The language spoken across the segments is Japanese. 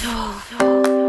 soul. soul.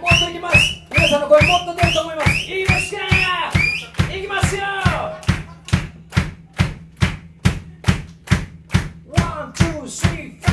もっといきます。皆さんの声もっと出ると思います。いいですか？いきますよ。ワン、ツー、スリー、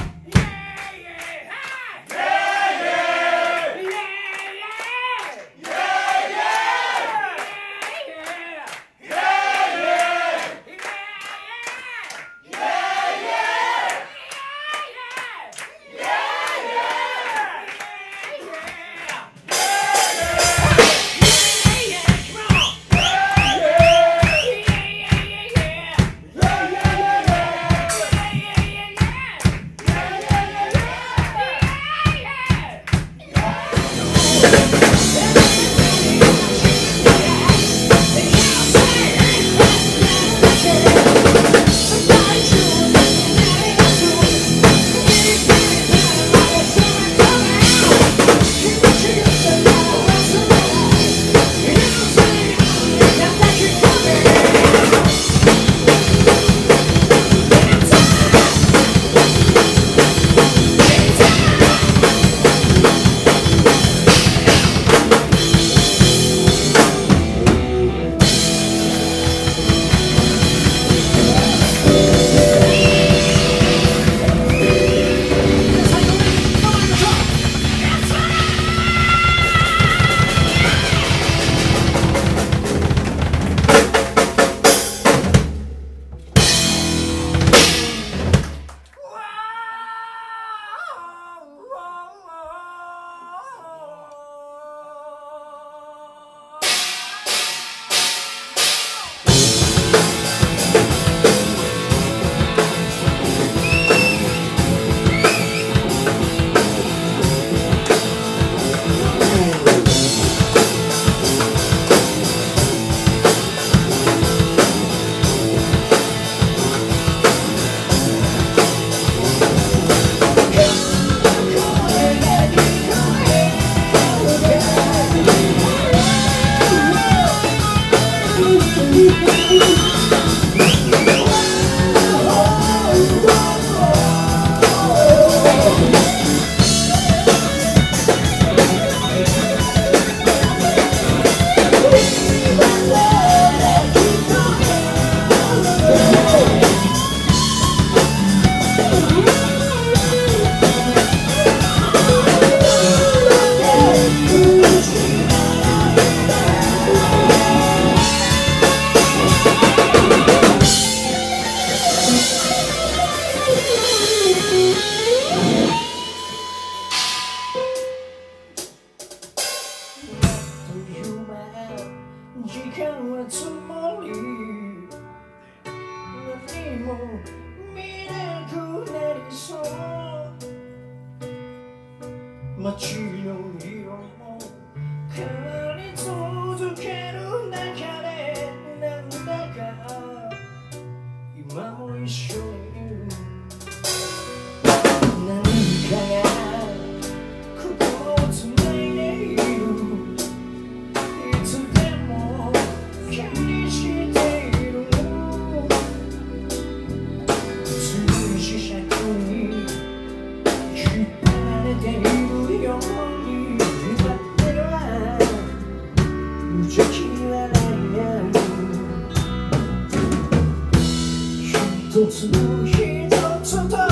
she told sometimes